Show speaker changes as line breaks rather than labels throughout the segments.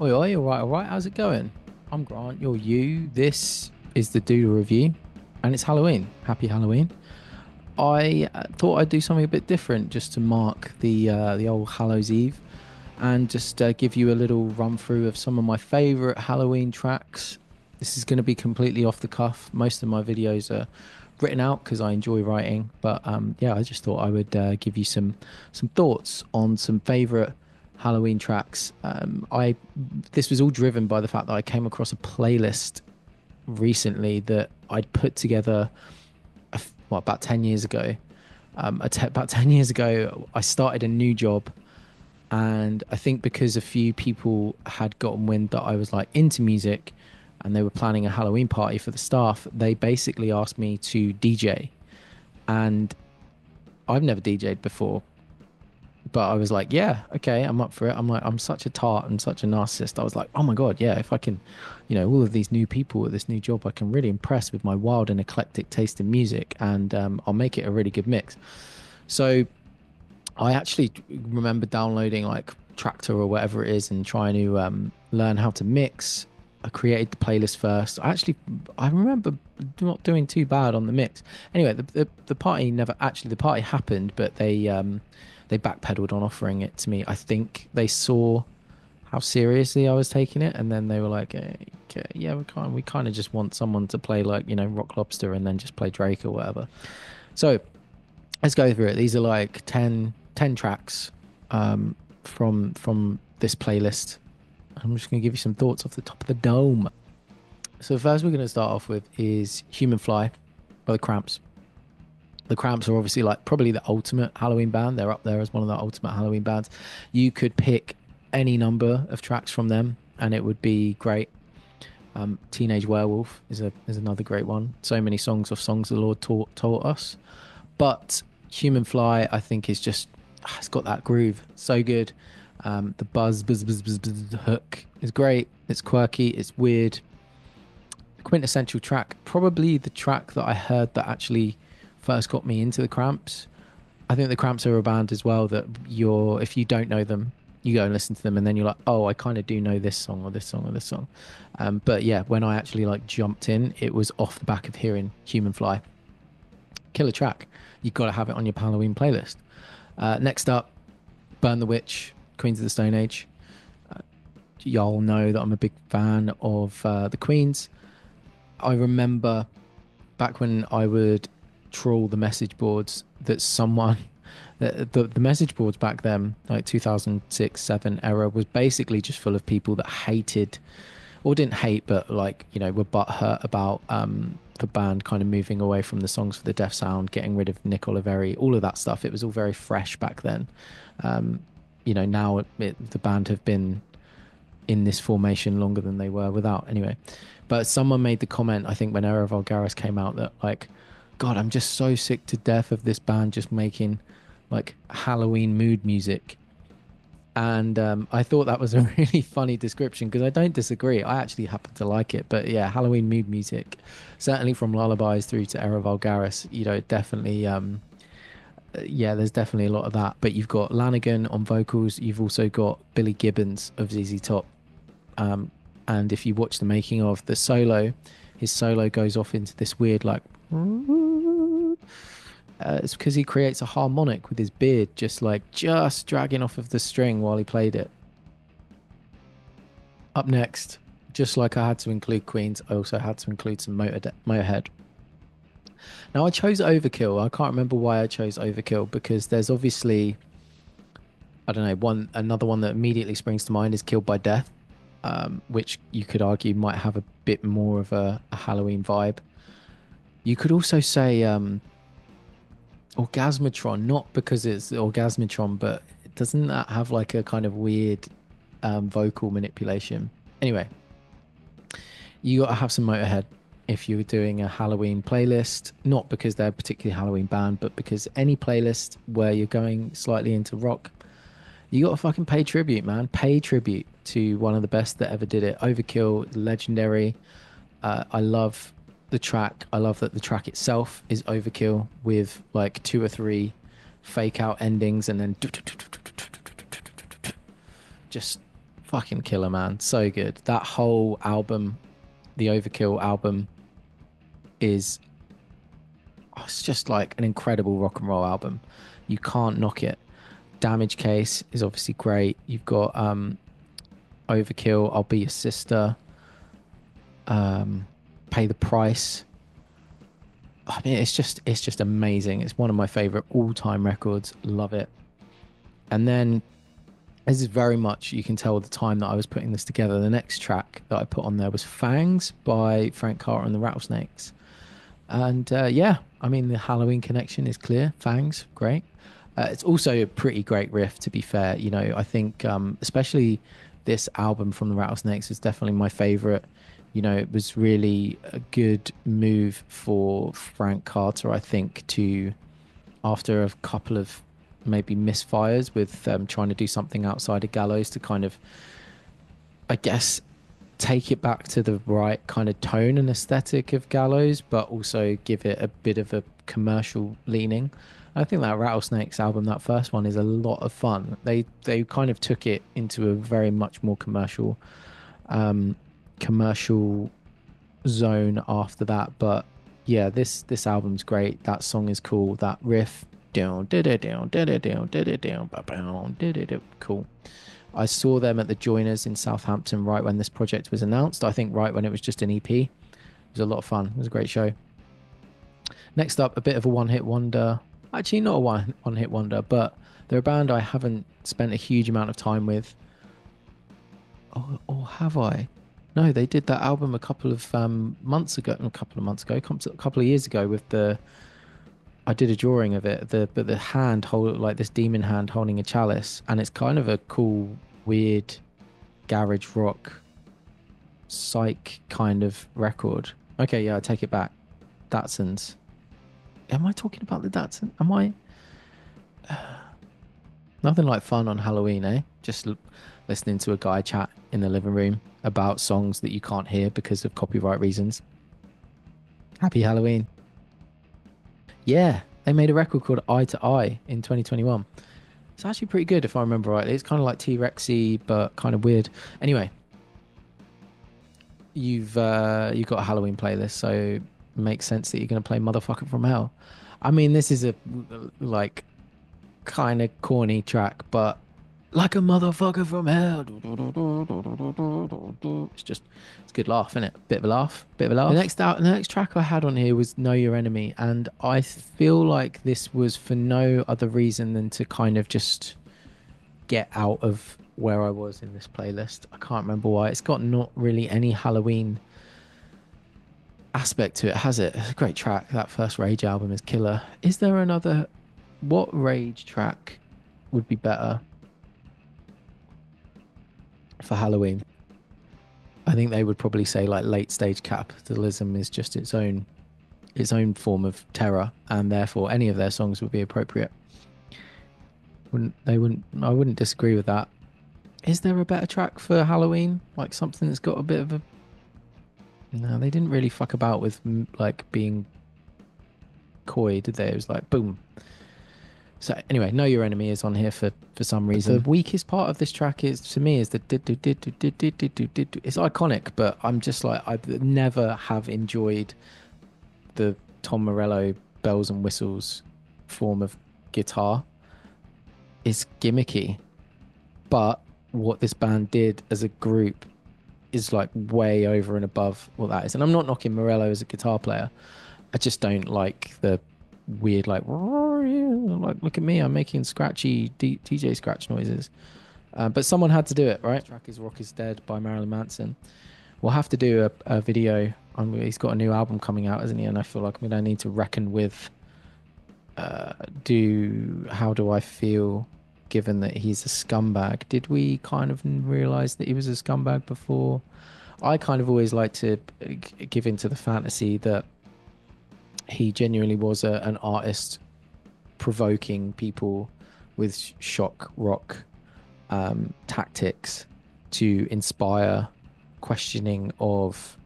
Oi, oi, all right, all right. How's it going? I'm Grant. You're you. This is the Doodle Review, and it's Halloween. Happy Halloween. I uh, thought I'd do something a bit different just to mark the uh, the old Hallows Eve, and just uh, give you a little run through of some of my favourite Halloween tracks. This is going to be completely off the cuff. Most of my videos are written out because I enjoy writing, but um, yeah, I just thought I would uh, give you some some thoughts on some favourite Halloween tracks. Um, I this was all driven by the fact that I came across a playlist recently that I'd put together, what about ten years ago. Um, about ten years ago, I started a new job, and I think because a few people had gotten wind that I was like into music, and they were planning a Halloween party for the staff, they basically asked me to DJ, and I've never DJed before but I was like, yeah, okay, I'm up for it. I'm like, I'm such a tart and such a narcissist. I was like, oh my god, yeah, if I can, you know, all of these new people at this new job, I can really impress with my wild and eclectic taste in music, and um, I'll make it a really good mix. So, I actually remember downloading like Traktor or whatever it is and trying to um, learn how to mix. I created the playlist first. I actually, I remember not doing too bad on the mix. Anyway, the the, the party never actually the party happened, but they um, they backpedaled on offering it to me. I think they saw how seriously I was taking it, and then they were like, okay, "Yeah, we kind we kind of just want someone to play like you know Rock Lobster and then just play Drake or whatever." So let's go through it. These are like 10, 10 tracks um, from from this playlist. I'm just going to give you some thoughts off the top of the dome. So first we're going to start off with is Human Fly by the Cramps the Cramps are obviously like probably the ultimate Halloween band. They're up there as one of the ultimate Halloween bands. You could pick any number of tracks from them, and it would be great. Um, Teenage Werewolf is a is another great one. So many songs of songs the Lord taught taught us, but Human Fly I think is just ah, it's got that groove, so good. Um, the buzz, buzz, buzz, buzz, buzz, the hook is great. It's quirky. It's weird. Quintessential track, probably the track that I heard that actually first got me into the Cramps. I think the Cramps are a band as well that you're if you don't know them, you go and listen to them, and then you're like, oh, I kind of do know this song or this song or this song. Um, but yeah, when I actually like jumped in, it was off the back of hearing Human Fly. Killer track. You've got to have it on your Halloween playlist. Uh, next up, Burn the Witch, Queens of the Stone Age. Uh, y'all know that I'm a big fan of uh, the Queens. I remember back when I would trawl the message boards that someone the, the, the message boards back then like 2006 7 era was basically just full of people that hated or didn't hate but like you know were butthurt about um the band kind of moving away from the songs for the deaf sound getting rid of nick oliveri all of that stuff. It was all very fresh back then. Um you know now it, the band have been in this formation longer than they were without anyway. But someone made the comment i think when era vulgaris came out that like God, I'm just so sick to death of this band just making like Halloween mood music. And um, I thought that was a really funny description because I don't disagree. I actually happen to like it. But yeah, Halloween mood music, certainly from Lullabies through to Era Vulgaris, you know, definitely. Um, yeah, there's definitely a lot of that. But you've got Lanegan on vocals. You've also got Billy Gibbons of ZZ Top. Um, and if you watch the making of the solo, his solo goes off into this weird like uh, it's because he creates a harmonic with his beard, just like just dragging off of the string while he played it. Up next, just like I had to include Queens, I also had to include some Motorhead. Motorhead. Now I chose Overkill. I can't remember why I chose Overkill because there's obviously, I don't know, one another one that immediately springs to mind is Killed by Death, um, which you could argue might have a bit more of a, a Halloween vibe. You could also say um, Orgasmatron, not because it's Orgasmatron, but doesn't that have like a kind of weird um, vocal manipulation? Anyway, you got to have some Motorhead if you're doing a Halloween playlist, not because they're a particularly Halloween band, but because any playlist where you're going slightly into rock, you got to fucking pay tribute, man. Pay tribute to one of the best that ever did it. Overkill, legendary. Uh, I love the track. I love that the track itself is overkill with like two or three fake out endings and then just fucking killer, man. So good. That whole album, the Overkill album, is oh, it's just like an incredible rock and roll album. You can't knock it. Damage Case is obviously great. You've got um, Overkill, I'll Be Your Sister, um, Pay the Price. I mean, it's just it's just amazing. It's one of my favorite all time records. Love it. And then this is very much you can tell the time that I was putting this together. The next track that I put on there was Fangs by Frank Carter and the Rattlesnakes. And uh, yeah, I mean the Halloween connection is clear. Fangs, great. Uh, it's also a pretty great riff, to be fair. You know, I think um, especially this album from the Rattlesnakes is definitely my favorite. You know, it was really a good move for Frank Carter, I think, to after a couple of maybe misfires with um, trying to do something outside of Gallows to kind of, I guess, take it back to the right kind of tone and aesthetic of Gallows, but also give it a bit of a commercial leaning. I think that Rattlesnakes album, that first one, is a lot of fun. They they kind of took it into a very much more commercial, um, commercial zone after that. But yeah, this this album's great. That song is cool. That riff, down, did it down, did it down, did it down, did it cool. I saw them at the Joiners in Southampton right when this project was announced. I think right when it was just an EP. It was a lot of fun. It was a great show. Next up, a bit of a one hit wonder. Actually, not a one one hit wonder, but they're a band I haven't spent a huge amount of time with. Or, or have I? No, they did that album a couple of um, months ago. A couple of months ago, a couple of years ago, with the. I did a drawing of it. The but the hand hold like this demon hand holding a chalice, and it's kind of a cool, weird, garage rock, psych kind of record. Okay, yeah, I take it back. Datsuns am I talking about the Datsun? Am I? nothing like fun on Halloween, eh? Just listening to a guy chat in the living room about songs that you can't hear because of copyright reasons. Happy Halloween. Yeah, they made a record called Eye to Eye in 2021. It's actually pretty good if I remember rightly. It's kind of like T Rexy, but kind of weird. Anyway, you've uh, you've got a Halloween playlist, so it makes sense that you're going to play Motherfucker from Hell. I mean, this is a like kind of corny track, but like a motherfucker from hell. It's just it's a good laugh, isn't it? Bit of a laugh, bit of a laugh. The next out, the next track I had on here was Know Your Enemy, and I feel like this was for no other reason than to kind of just get out of where I was in this playlist. I can't remember why. It's got not really any Halloween aspect to it, has it? It's a great track. That first Rage album is killer. Is there another? What Rage track would be better for Halloween? I think they would probably say like late stage capitalism is just its own its own form of terror, and therefore any of their songs would be appropriate. Wouldn't they? Wouldn't I? Wouldn't disagree with that. Is there a better track for Halloween? Like something that's got a bit of a no, they didn't really fuck about with like being coy, did they? It was like boom. So anyway, know your enemy is on here for for some reason. The weakest part of this track is to me is the did do did do did did did did. It's iconic, but I'm just like I never have enjoyed the Tom Morello bells and whistles form of guitar. It's gimmicky, but what this band did as a group is like way over and above what that is. And I'm not knocking Morello as a guitar player. I just don't like the weird like like look at me, I'm making scratchy D- DJ scratch noises. Uh, but someone had to do it, right? track is "Rock Is Dead" by Marilyn Manson. We'll have to do a, a video. On, he's got a new album coming out, isn't he? And I feel like I'm gonna need to reckon with. Uh, do how do I feel given that he's a scumbag. Did we kind of realize that he was a scumbag before? I kind of always like to uh, give into the fantasy that he genuinely was a, an artist provoking people with shock rock um, tactics to inspire questioning of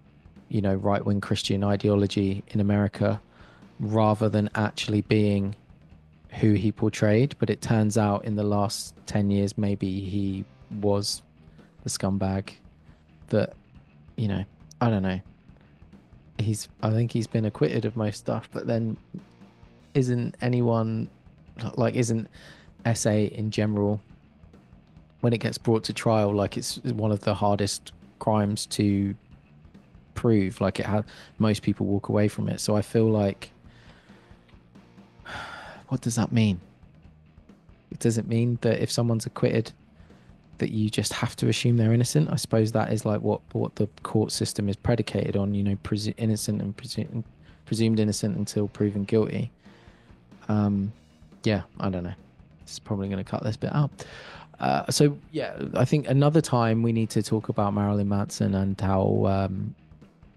you know right wing Christian ideology in America rather than actually being who he portrayed, but it turns out in the last 10 years, maybe he was the scumbag that you know I don't know. He's I think he's been acquitted of most stuff, but then isn't anyone like isn't SA in general when it gets brought to trial like it's one of the hardest crimes to prove. Like it had most people walk away from it. So i feel like what does that mean? It does it mean that if someone's acquitted that you just have to assume they're innocent. I suppose that is like what what the court system is predicated on you know innocent and presu- presumed innocent until proven guilty um yeah i don't know it's probably going to cut this bit out uh, so yeah i think another time we need to talk about marilyn manson and how um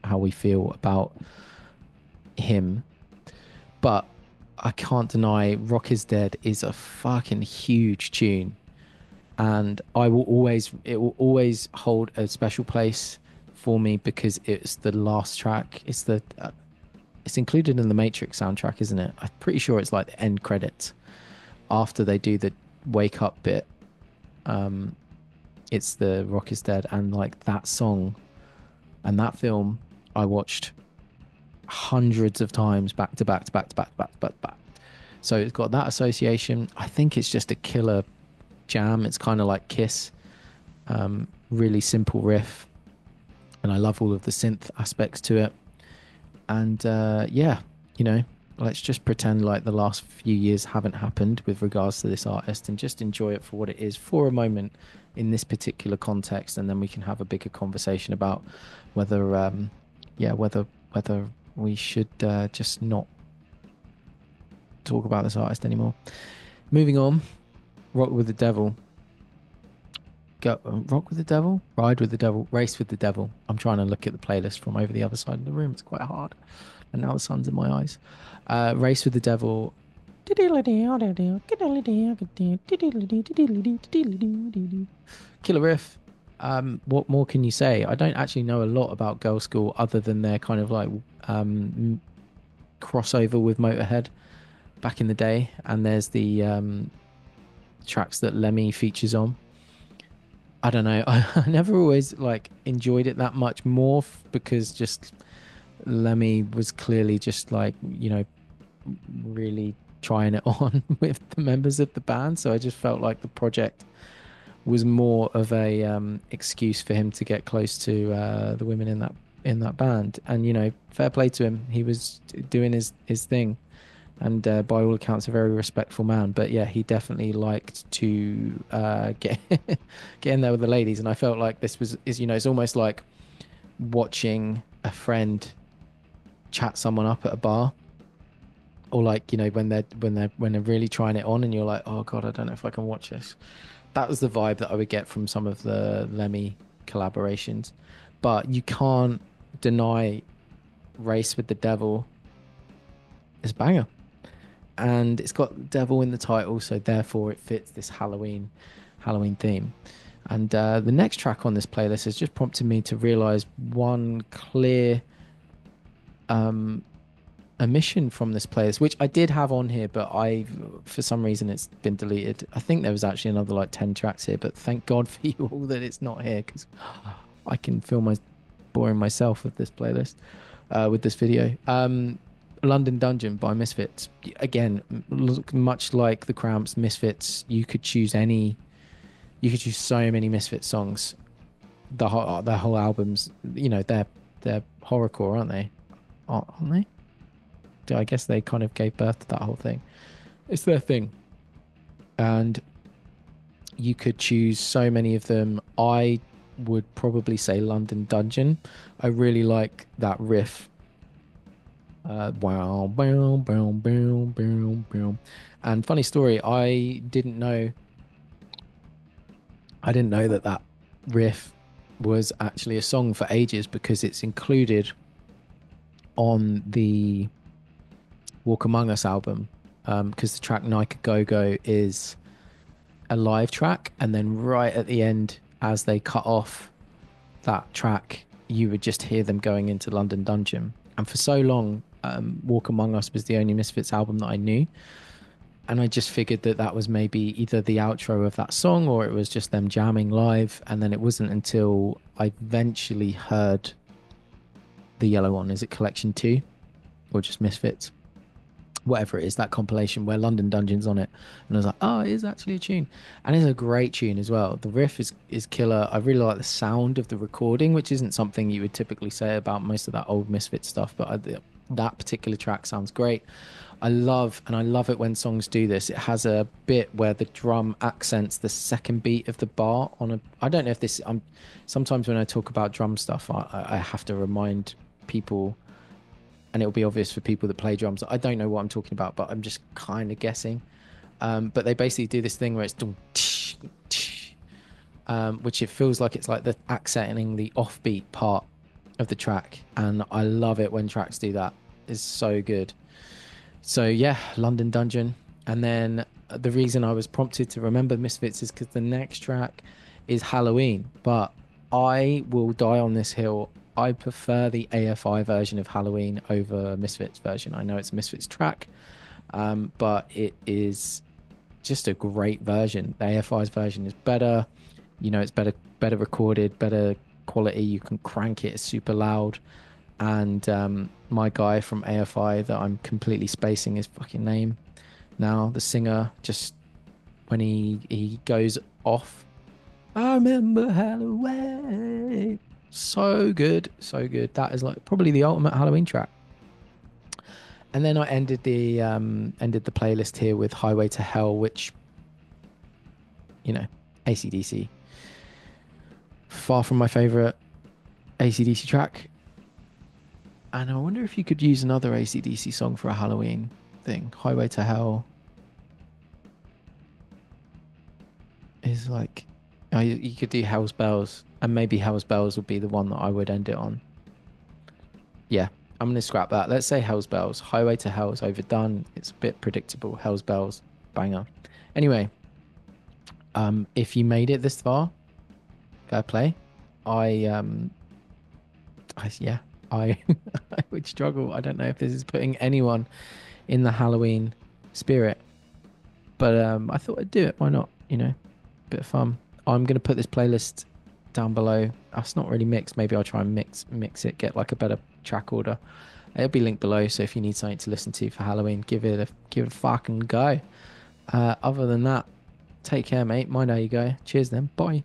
how we feel about him but I can't deny Rock is Dead is a fucking huge tune. And I will always, it will always hold a special place for me because it's the last track. It's the, uh, it's included in the Matrix soundtrack, isn't it? I'm pretty sure it's like the end credits after they do the wake up bit. Um, it's the Rock is Dead and like that song and that film I watched hundreds of times back to back to back to back to back to back to back. So it's got that association. I think it's just a killer jam. It's kind of like Kiss, um, really simple riff, and I love all of the synth aspects to it. And uh, yeah, you know, let's just pretend like the last few years haven't happened with regards to this artist and just enjoy it for what it is for a moment in this particular context, and then we can have a bigger conversation about whether, um, yeah, whether whether we should uh, just not talk about this artist anymore. Moving on, Rock with the Devil. Go Rock with the Devil, Ride with the Devil, Race with the Devil. I'm trying to look at the playlist from over the other side of the room. It's quite hard, and now the sun's in my eyes. Uh, Race with the Devil. Killer riff. Um, what more can you say? I don't actually know a lot about Girlschool other than their kind of like um, crossover with Motorhead back in the day, and there's the um, tracks that Lemmy features on. I don't know. I, I never always like enjoyed it that much more f- because just Lemmy was clearly just like you know really trying it on with the members of the band. So I just felt like the project was more of a um, excuse for him to get close to uh, the women in that in that band. And you know, fair play to him. He was doing his his thing, and uh, by all accounts, a very respectful man. But yeah, he definitely liked to uh, get get in there with the ladies. And I felt like this was is you know, it's almost like watching a friend chat someone up at a bar or like you know when they're when they're when they're really trying it on and you're like oh god i don't know if i can watch this that was the vibe that I would get from some of the Lemmy collaborations. But you can't deny Race with the Devil is banger. And it's got devil in the title, so therefore it fits this Halloween Halloween theme. And uh, the next track on this playlist has just prompted me to realize one clear um, omission from this playlist, which I did have on here, but I, for some reason, it's been deleted. I think there was actually another like ten tracks here, but thank God for you all that it's not here because I can feel my boring myself with this playlist, uh, with this video. Um, London Dungeon by Misfits. Again, look, much like the Cramps, Misfits, you could choose any. You could choose so many Misfits songs. The whole, uh, the whole albums, you know, they're they're horrorcore, aren't they? Aren't they? I guess they kind of gave birth to that whole thing. It's their thing. And you could choose so many of them. I would probably say London Dungeon. I really like that riff. Uh, wow. And funny story, I didn't know. I didn't know that that riff was actually a song for ages because it's included on the Walk Among Us album because um, the track Nike Go Go is a live track, and then right at the end, as they cut off that track, you would just hear them going into London Dungeon. And for so long, um, Walk Among Us was the only Misfits album that I knew. and I just figured that that was maybe either the outro of that song or it was just them jamming live. And then it wasn't until I eventually heard the yellow one. Is it Collection Two, or just Misfits? Whatever it is, that compilation where London Dungeon's on it, and I was like, oh, it is actually a tune, and it's a great tune as well. The riff is is killer. I really like the sound of the recording, which isn't something you would typically say about most of that old Misfit stuff, but I, that particular track sounds great. I love and I love it when songs do this. It has a bit where the drum accents the second beat of the bar on a. I don't know if this. I'm sometimes when I talk about drum stuff, I, I have to remind people, and it'll be obvious for people that play drums. I don't know what I'm talking about, but I'm just kind of guessing. Um, but they basically do this thing where it's um, which it feels like it's like the accenting the offbeat part of the track, and I love it when tracks do that. It's so good. So yeah, London Dungeon, and then the reason I was prompted to remember Misfits is because the next track is Halloween, but I will die on this hill. I prefer the AFI version of Halloween over Misfits version. I know it's a Misfits track, um, but it is just a great version. The AFI's version is better. You know, it's better, better recorded, better quality. You can crank it super loud. And um, my guy from AFI that I'm completely spacing his fucking name now, the singer, just when he he goes off. I remember Halloween. So good, so good. That is like probably the ultimate Halloween track. And then I ended the um ended the playlist here with Highway to Hell, which you know, ACDC far from my favorite ACDC track. And I wonder if you could use another ACDC song for a Halloween thing. Highway to Hell is like, oh, you, could do Hell's Bells, and maybe Hell's Bells would be the one that I would end it on. Yeah, I'm going to scrap that. Let's say Hell's Bells. Highway to Hell is overdone. It's a bit predictable. Hell's Bells, banger. Anyway, um, if you made it this far, fair play. I um, I, yeah, I I would struggle. I don't know if this is putting anyone in the Halloween spirit, but um, I thought I'd do it. Why not? You know, bit of fun. I'm gonna put this playlist down below. That's not really mixed. Maybe I'll try and mix mix it, get like a better track order. It'll be linked below. So if you need something to listen to for Halloween, give it a give it a fucking go. Uh, other than that, take care, mate. Mind how you go. Cheers, then. Bye.